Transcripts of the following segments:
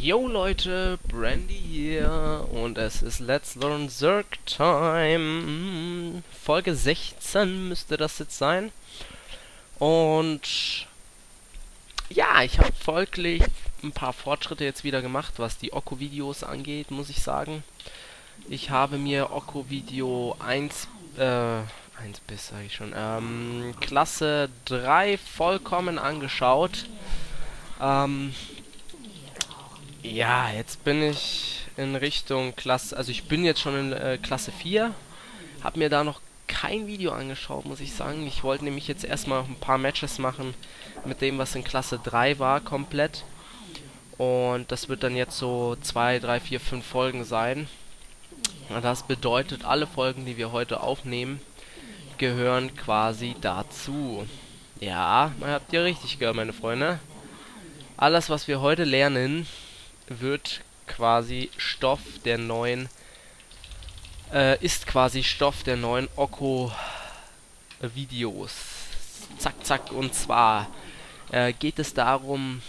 Yo Leute, Brandy hier und es ist Let's Learn Zerg Time. Folge 16 müsste das jetzt sein. Und ja, ich habe folglich ein paar Fortschritte jetzt wieder gemacht, was die Okko-Videos angeht, muss ich sagen. Ich habe mir Okko-Video 1, äh, 1 bis, sage ich schon, ähm, Klasse 3 vollkommen angeschaut. Ähm, ja, jetzt bin ich in Richtung Klasse, also ich bin jetzt schon in äh, Klasse 4, habe mir da noch kein Video angeschaut, muss ich sagen. Ich wollte nämlich jetzt erstmal ein paar Matches machen mit dem, was in Klasse 3 war, komplett. Und das wird dann jetzt so 2, 3, 4, 5 Folgen sein. Das bedeutet, alle Folgen, die wir heute aufnehmen, gehören quasi dazu. Ja, habt ihr richtig gehört, meine Freunde. Alles, was wir heute lernen, wird quasi Stoff der neuen äh, ist quasi Stoff der neuen Okko Videos. Zack, zack. Und zwar äh, geht es darum,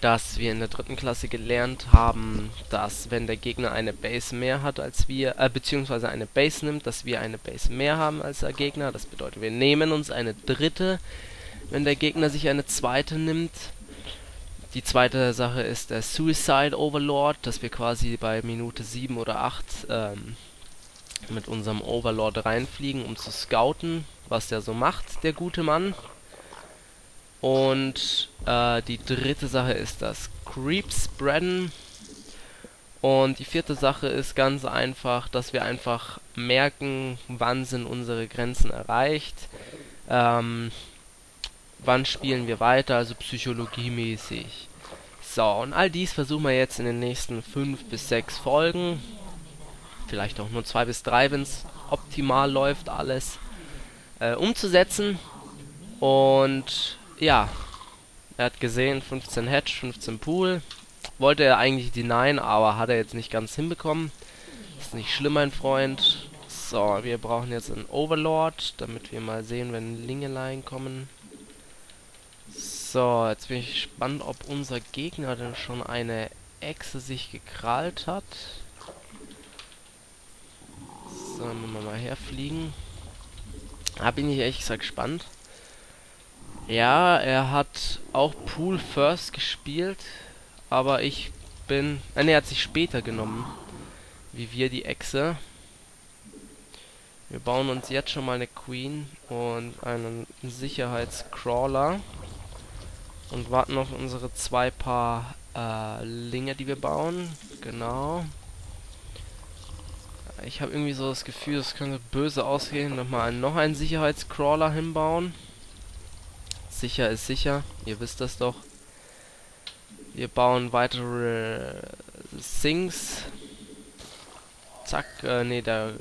dass wir in der dritten Klasse gelernt haben, dass wenn der Gegner eine Base mehr hat als wir, äh, beziehungsweise eine Base nimmt, dass wir eine Base mehr haben als der Gegner. Das bedeutet, wir nehmen uns eine dritte, wenn der Gegner sich eine zweite nimmt. Die zweite Sache ist der Suicide Overlord, dass wir quasi bei Minute 7 oder 8 ähm, mit unserem Overlord reinfliegen, um zu scouten, was der so macht, der gute Mann. Und äh, die dritte Sache ist das Creep Spreaden. Und die vierte Sache ist ganz einfach, dass wir einfach merken, wann sind unsere Grenzen erreicht. Ähm, wann spielen wir weiter, also psychologiemäßig. So, und all dies versuchen wir jetzt in den nächsten 5 bis 6 Folgen, vielleicht auch nur 2 bis 3, wenn es optimal läuft, alles äh, umzusetzen. Und ja, er hat gesehen, 15 Hedge, 15 Pool. Wollte er eigentlich denyen, aber hat er jetzt nicht ganz hinbekommen. Ist nicht schlimm, mein Freund. So, wir brauchen jetzt einen Overlord, damit wir mal sehen, wenn Lingeleien kommen. So, jetzt bin ich gespannt, ob unser Gegner denn schon eine Echse sich gekrallt hat. So, müssen wir mal herfliegen. Da bin ich ehrlich gesagt gespannt. Ja, er hat auch Pool First gespielt, aber ich bin... Äh, ne, er hat sich später genommen, wie wir die Echse. Wir bauen uns jetzt schon mal eine Queen und einen Sicherheitscrawler und warten auf unsere zwei Paar äh, Linge, die wir bauen. Genau. Ich habe irgendwie so das Gefühl, das könnte böse ausgehen. Nochmal noch einen Sicherheitscrawler hinbauen. Sicher ist sicher. Ihr wisst das doch. Wir bauen weitere Things. Zack, äh, nee, der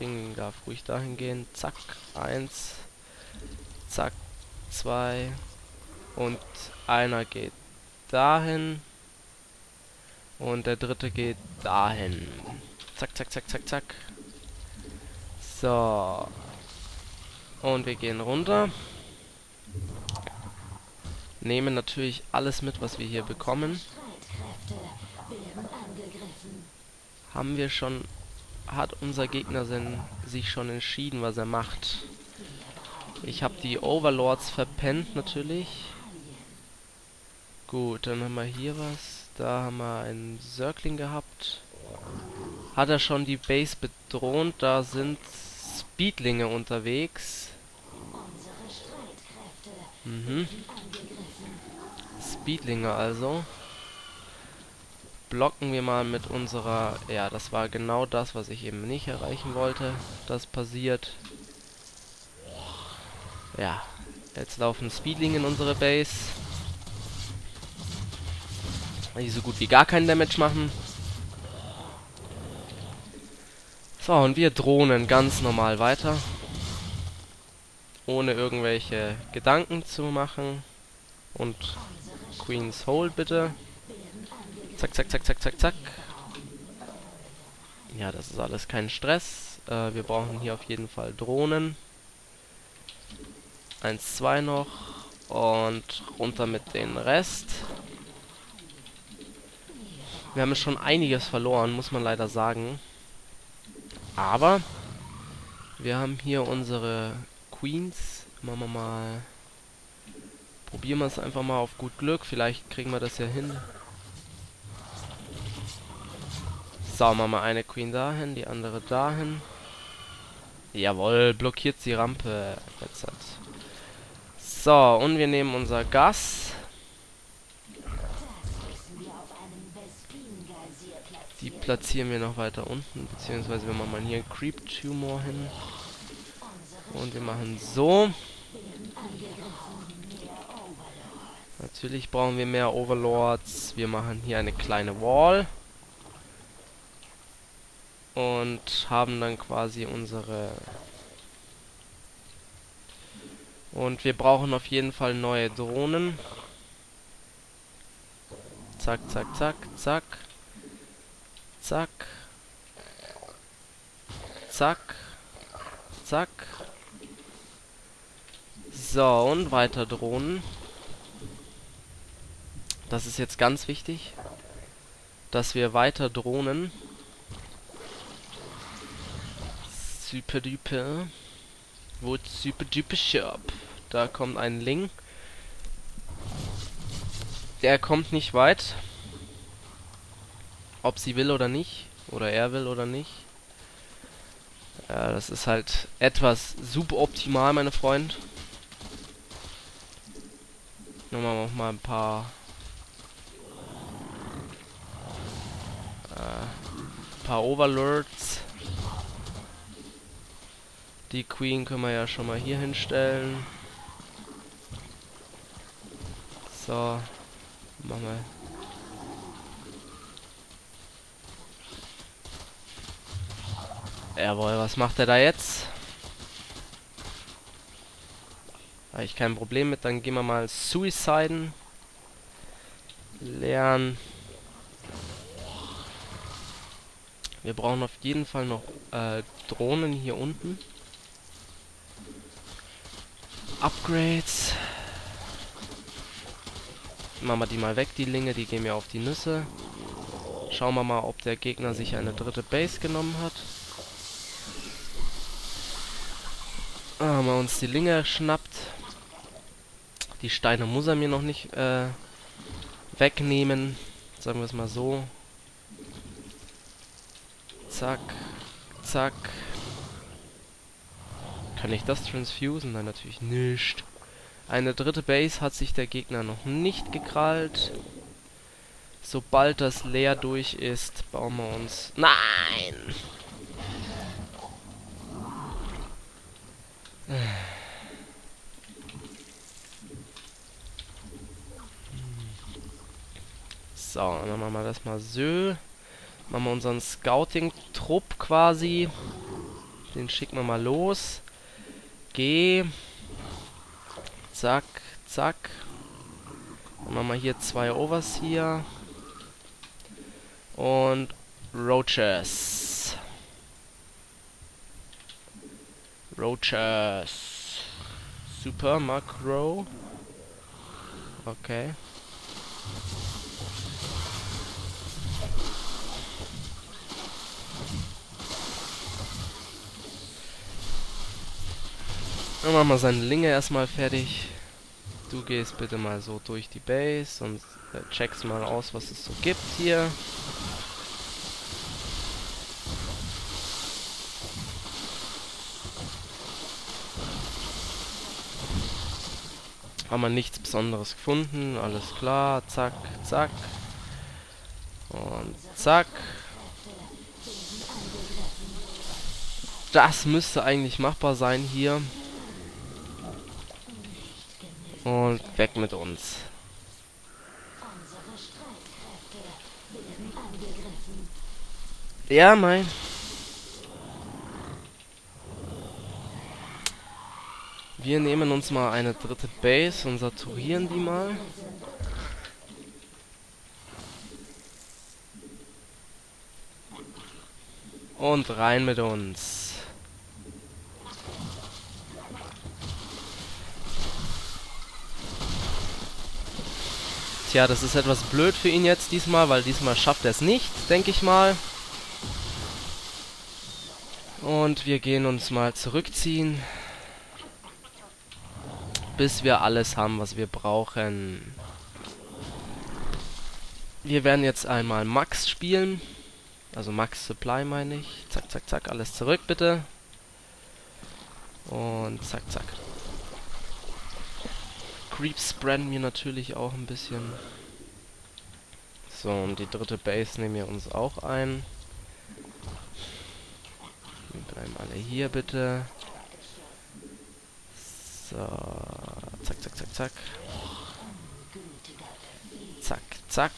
Ding darf ruhig dahin gehen. Zack, eins. Zack, zwei. Und einer geht dahin. Und der dritte geht dahin. Zack, zack, zack, zack, zack. So. Und wir gehen runter. Nehmen natürlich alles mit, was wir hier bekommen. Haben wir schon... Hat unser Gegner denn sich schon entschieden, was er macht? Ich habe die Overlords verpennt natürlich. Gut, dann haben wir hier was. Da haben wir einen Circling gehabt. Hat er schon die Base bedroht? Da sind Speedlinge unterwegs. Mhm. Speedlinge also. Blocken wir mal mit unserer... Ja, das war genau das, was ich eben nicht erreichen wollte. Das passiert. Ja. Jetzt laufen Speedlinge in unsere Base die so gut wie gar keinen Damage machen. So, und wir drohnen ganz normal weiter. Ohne irgendwelche Gedanken zu machen. Und Queen's Hole bitte. Zack, zack, zack, zack, zack, zack. Ja, das ist alles kein Stress. Äh, wir brauchen hier auf jeden Fall Drohnen. Eins, zwei noch. Und runter mit den Rest. Wir haben schon einiges verloren, muss man leider sagen. Aber wir haben hier unsere Queens. Machen wir mal... Probieren wir es einfach mal auf gut Glück. Vielleicht kriegen wir das ja hin. So, machen wir eine Queen dahin, die andere dahin. Jawohl, blockiert die Rampe. Jetzt hat. So, und wir nehmen unser Gas. Die platzieren wir noch weiter unten, beziehungsweise wir machen mal hier Creep Tumor hin. Und wir machen so. Natürlich brauchen wir mehr Overlords. Wir machen hier eine kleine Wall. Und haben dann quasi unsere... Und wir brauchen auf jeden Fall neue Drohnen. Zack, zack, zack, zack. Zack. Zack. Zack. So, und weiter Drohnen. Das ist jetzt ganz wichtig, dass wir weiter Drohnen. Super duper. Wo super duper shop. Da kommt ein Ling. Der kommt nicht weit. Ob sie will oder nicht. Oder er will oder nicht. Ja, das ist halt etwas suboptimal, meine Freund. Nur mal, mal ein paar äh, paar Overlords. Die Queen können wir ja schon mal hier hinstellen. So. Machen wir. Jawohl, was macht er da jetzt? Habe ich kein Problem mit, dann gehen wir mal Suiciden. Lernen. Wir brauchen auf jeden Fall noch äh, Drohnen hier unten. Upgrades. Machen wir die mal weg, die Linge, die gehen mir auf die Nüsse. Schauen wir mal, ob der Gegner sich eine dritte Base genommen hat. Da haben wir uns die Linge geschnappt. Die Steine muss er mir noch nicht äh, wegnehmen. Sagen wir es mal so. Zack. Zack. Kann ich das transfusen? Nein, natürlich nicht. Eine dritte Base hat sich der Gegner noch nicht gekrallt. Sobald das leer durch ist, bauen wir uns... Nein! So, dann machen wir das mal so. Machen wir unseren Scouting-Trupp quasi. Den schicken wir mal los. Geh. Zack, zack. Dann machen wir hier zwei Overs hier. Und Roaches. Roaches. Super Macro. Okay. Dann machen wir seine Linge erstmal fertig. Du gehst bitte mal so durch die Base und äh, checkst mal aus, was es so gibt hier. Haben wir nichts Besonderes gefunden. Alles klar. Zack, zack. Und zack. Das müsste eigentlich machbar sein hier. Und weg mit uns. Ja, mein. Wir nehmen uns mal eine dritte Base und saturieren die mal. Und rein mit uns. Tja, das ist etwas blöd für ihn jetzt diesmal, weil diesmal schafft er es nicht, denke ich mal. Und wir gehen uns mal zurückziehen. Bis wir alles haben, was wir brauchen. Wir werden jetzt einmal Max spielen. Also Max Supply meine ich. Zack, zack, zack. Alles zurück bitte. Und zack, zack. Creeps brennen mir natürlich auch ein bisschen. So, und die dritte Base nehmen wir uns auch ein. Wir bleiben alle hier bitte. So, zack, zack, zack, zack. Zack, zack.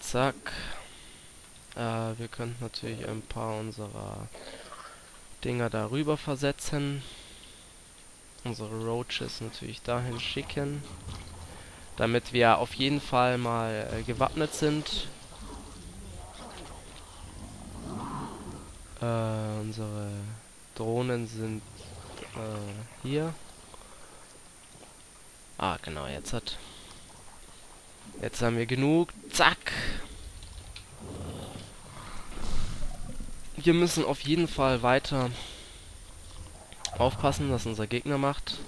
Zack. Äh, wir könnten natürlich ein paar unserer Dinger darüber versetzen. Unsere Roaches natürlich dahin schicken. Damit wir auf jeden Fall mal äh, gewappnet sind. Äh, unsere Drohnen sind äh, hier. Ah, genau, jetzt hat... Jetzt haben wir genug. Zack! Wir müssen auf jeden Fall weiter aufpassen, was unser Gegner macht.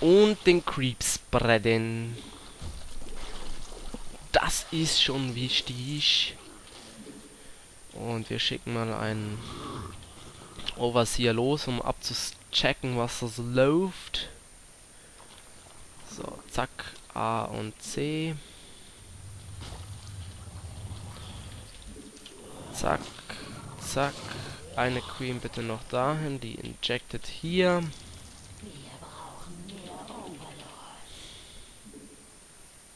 Und den Creep spreaden. Das ist schon wichtig. Und wir schicken mal einen Overseer los, um abzuchecken, was das läuft. So, zack, A und C. Zack, zack. Eine Queen bitte noch dahin, die injected hier.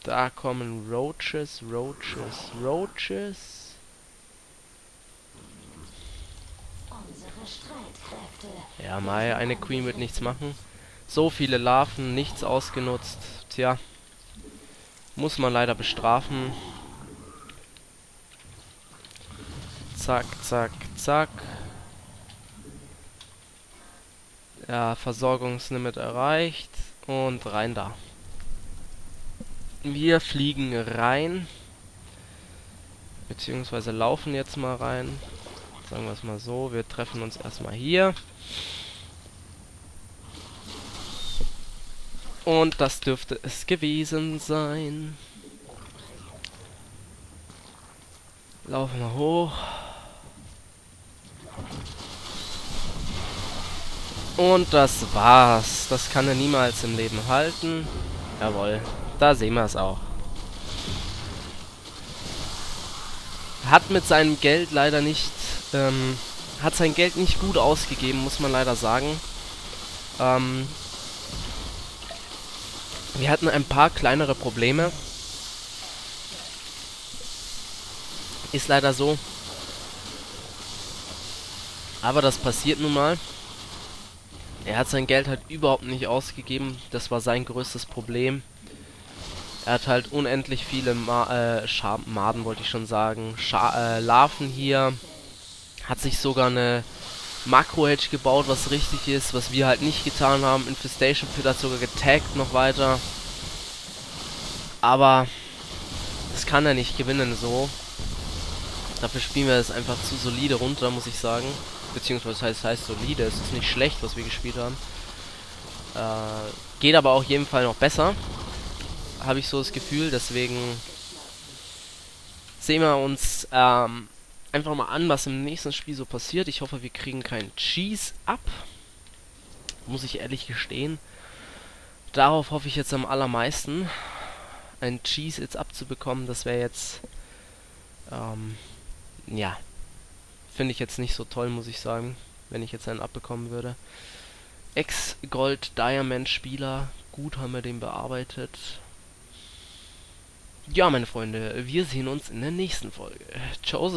Da kommen Roaches, Roaches, Roaches. Ja, Mai, eine Queen wird nichts machen. So viele Larven, nichts ausgenutzt. Tja. Muss man leider bestrafen. Zack, zack, zack. Ja, Versorgungslimit erreicht. Und rein da. Wir fliegen rein. Beziehungsweise laufen jetzt mal rein. Sagen wir es mal so. Wir treffen uns erstmal hier. Und das dürfte es gewesen sein. Laufen wir hoch. Und das war's. Das kann er niemals im Leben halten. Jawohl, da sehen wir es auch. Hat mit seinem Geld leider nicht ähm, hat sein Geld nicht gut ausgegeben, muss man leider sagen. Ähm, wir hatten ein paar kleinere Probleme. Ist leider so. Aber das passiert nun mal. Er hat sein Geld halt überhaupt nicht ausgegeben. Das war sein größtes Problem. Er hat halt unendlich viele Ma äh, Maden, wollte ich schon sagen. Scha äh, Larven hier. Hat sich sogar eine Makro-Hedge gebaut, was richtig ist, was wir halt nicht getan haben. Infestation Pit hat sogar getaggt noch weiter. Aber das kann er nicht gewinnen so. Dafür spielen wir es einfach zu solide runter, muss ich sagen. Beziehungsweise heißt, heißt solide, es ist nicht schlecht, was wir gespielt haben. Äh, geht aber auch jeden Fall noch besser. Habe ich so das Gefühl, deswegen sehen wir uns ähm, einfach mal an, was im nächsten Spiel so passiert. Ich hoffe, wir kriegen keinen Cheese ab. Muss ich ehrlich gestehen. Darauf hoffe ich jetzt am allermeisten. Ein Cheese jetzt abzubekommen, das wäre jetzt... Ähm, ja. Finde ich jetzt nicht so toll, muss ich sagen. Wenn ich jetzt einen abbekommen würde. Ex-Gold-Diamond-Spieler. Gut haben wir den bearbeitet. Ja, meine Freunde, wir sehen uns in der nächsten Folge. Ciao.